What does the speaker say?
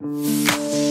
Música